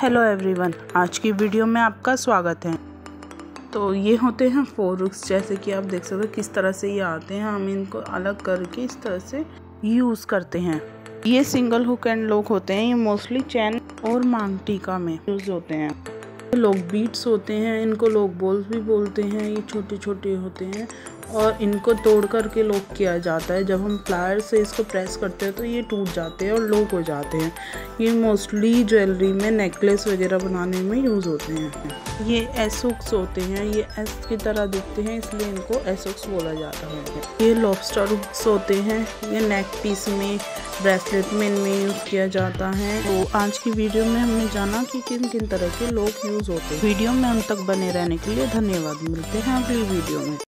Hello everyone, आज की video में आपका स्वागत है। तो ये होते हैं फोरुक्स जैसे कि आप देख सकते हो किस तरह से ये आते हैं। हम इनको अलग करके इस तरह से यूज़ करते हैं। ये सिंगल हुक एंड लॉक होते हैं, ये मोस्टली चैन और मांग टीका में यूज़ होते हैं। लोग बीट्स होते हैं, इनको लोग बोल्स भी बोलते हैं, ये छोटे छोटे होते हैं। और इनको तोड़ करके लॉक किया जाता है। जब हम प्लायर से इसको प्रेस करते हैं तो ये टूट जाते हैं और लॉक हो जाते हैं। ये मोस्टली ज्वेलरी में नेकलेस वगैरह बनाने में यूज़ होते हैं। ये एसोक्स होते हैं। ये एस की तरह दिखते हैं, इसलिए इनको एसोक्स बोला जाता है। ये लॉबस्टर हुक्स होते हैं। ये नेक पीस में ब्रेसलेट में इनमें यूज़ किया जाता है। तो आज की वीडियो में हमने जाना कि किन किन तरह के लोग यूज़ होते हैं। वीडियो में हम तक बने रहने के लिए धन्यवाद। मिलते हैं अगली वीडियो में।